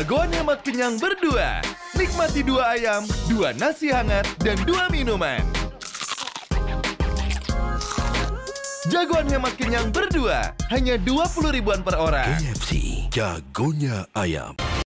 jagoan hemat kenyang berdua. Nikmati dua ayam, dua nasi hangat, dan dua minuman. Jagoan hemat kenyang berdua, hanya 20 ribuan per orang. KFC, jagonya ayam.